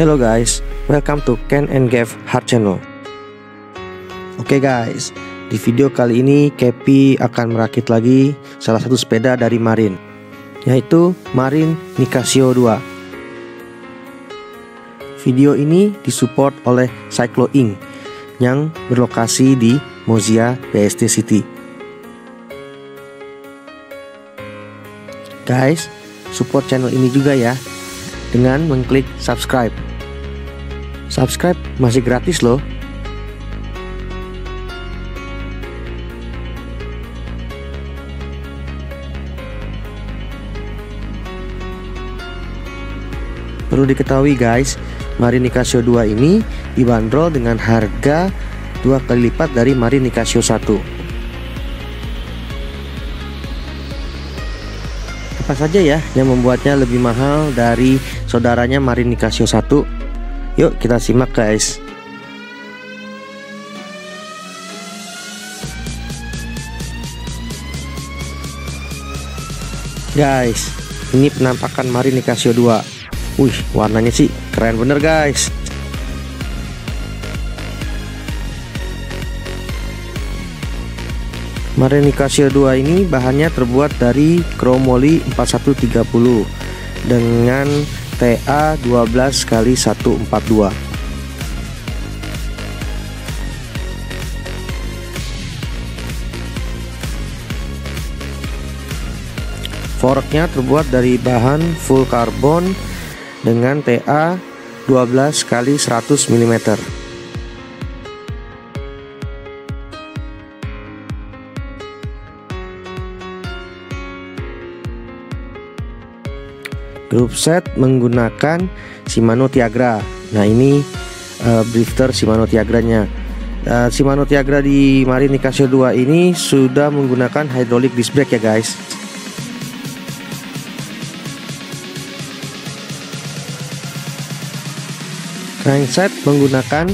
Hello guys, welcome to Ken and Gav Hard Channel. Oke okay guys, di video kali ini Kepi akan merakit lagi salah satu sepeda dari Marin, yaitu Marin Nicasio 2. Video ini disupport oleh Cyclo Inc. yang berlokasi di Mozia BSD City. Guys, support channel ini juga ya dengan mengklik subscribe. Subscribe masih gratis loh. Perlu diketahui guys, Marini Casio 2 ini dibanderol dengan harga dua kali lipat dari Marini Casio 1. Apa saja ya yang membuatnya lebih mahal dari saudaranya Marini Casio 1? Yuk kita simak guys. Guys Ini penampakan Marini Casio 2 Wih warnanya sih keren bener guys. Marini Casio 2 ini bahannya terbuat dari kromoli 4130 dengan TA 12 kali 142 Forknya terbuat dari bahan full karbon dengan TA 12 kali 100 mm. Grup set menggunakan Shimano Tiagra. Nah ini uh, drifter Shimano Tiagranya. Uh, Shimano Tiagra di Marini Casio 2 ini sudah menggunakan hydraulic disc brake ya guys. Crankset menggunakan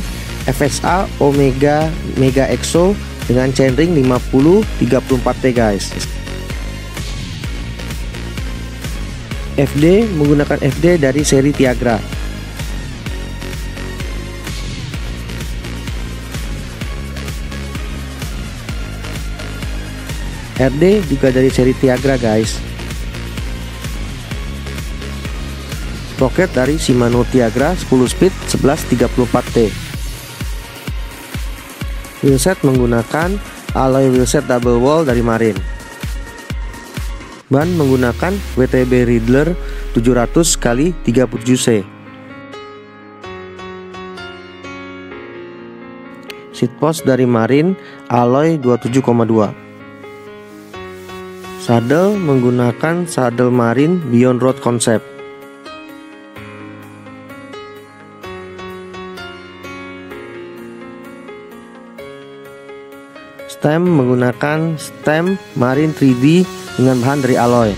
FSA Omega Mega Exo dengan chainring 50 34T guys. FD menggunakan FD dari seri Tiagra. RD juga dari seri Tiagra guys. Roket dari Shimano Tiagra 10 speed 1134T. Wheelset menggunakan alloy wheelset double wall dari Marine. Ban menggunakan WTB Riddler 700 kali 37C. Seat post dari Marin alloy 27,2. Saddle menggunakan saddle Marin Beyond Road Concept. Stem menggunakan stem Marine 3D dengan bahan dari alloy.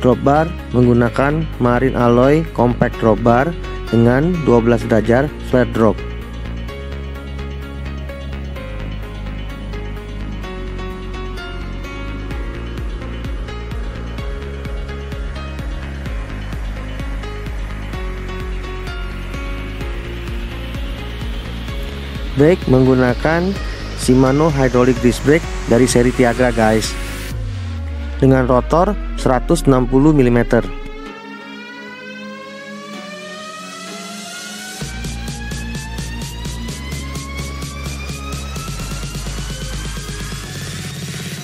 Drop bar menggunakan Marine Alloy Compact Drop Bar dengan 12 derajat flat drop. Brake menggunakan Shimano Hydraulic Disc Brake dari seri Tiagra guys. Dengan rotor 160 mm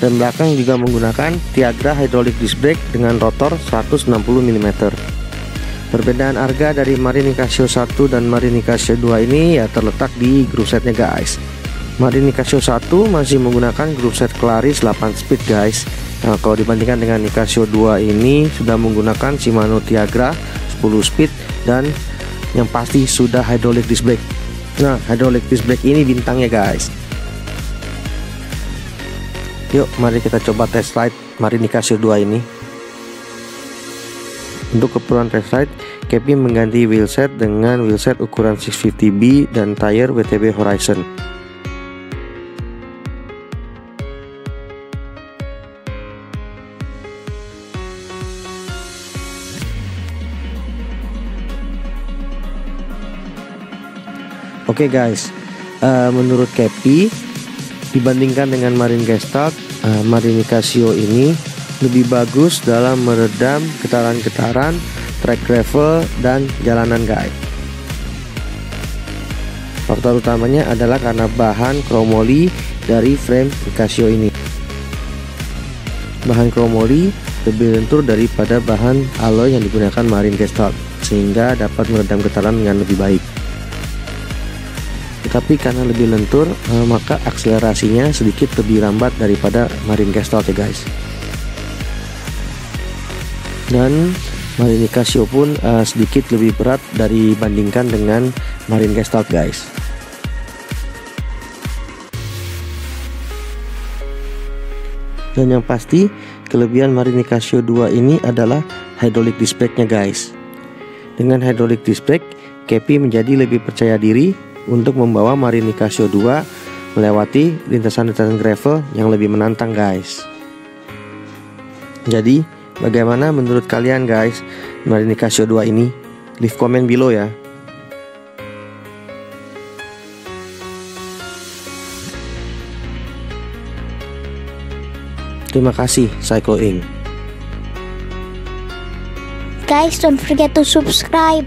dan belakang juga menggunakan Tiagra Hydraulic Disc Brake dengan rotor 160 mm Perbedaan harga dari Marini Casio 1 dan Marini Casio 2 ini ya terletak di grup setnya guys Marini Casio 1 masih menggunakan grup set Claris 8 speed guys. Nah kalau dibandingkan dengan Casio 2 ini sudah menggunakan Shimano Tiagra 10 speed dan yang pasti sudah hydraulic disc brake. Nah hydraulic disc brake ini bintangnya guys. Yuk mari kita coba test ride Marini Casio 2 ini. Untuk keperluan test ride Kevin mengganti wheelset dengan wheelset ukuran 650B dan tire WTB Horizon Oke okay guys, uh, menurut Kepi dibandingkan dengan Marine Gestalt, uh, Marini Casio ini lebih bagus dalam meredam getaran-getaran track gravel dan jalanan guys. Faktor utamanya adalah karena bahan kromoli dari frame Casio ini. Bahan kromoli lebih lentur daripada bahan alloy yang digunakan Marine Gestalt sehingga dapat meredam getaran dengan lebih baik tetapi karena lebih lentur uh, maka akselerasinya sedikit lebih lambat daripada Marine Gestalt ya guys. Dan Marine Casio pun uh, sedikit lebih berat dibandingkan dengan Marine Gestalt guys. Dan yang pasti kelebihan Marine Casio 2 ini adalah hydraulic disc brake-nya guys. Dengan hydraulic disc Kepi menjadi lebih percaya diri untuk membawa Marini Casio 2 melewati lintasan-lintasan gravel yang lebih menantang guys. Jadi, bagaimana menurut kalian guys Marini Casio 2 ini? Leave comment below ya. Terima kasih Psycho Inc. Guys, don't forget to subscribe.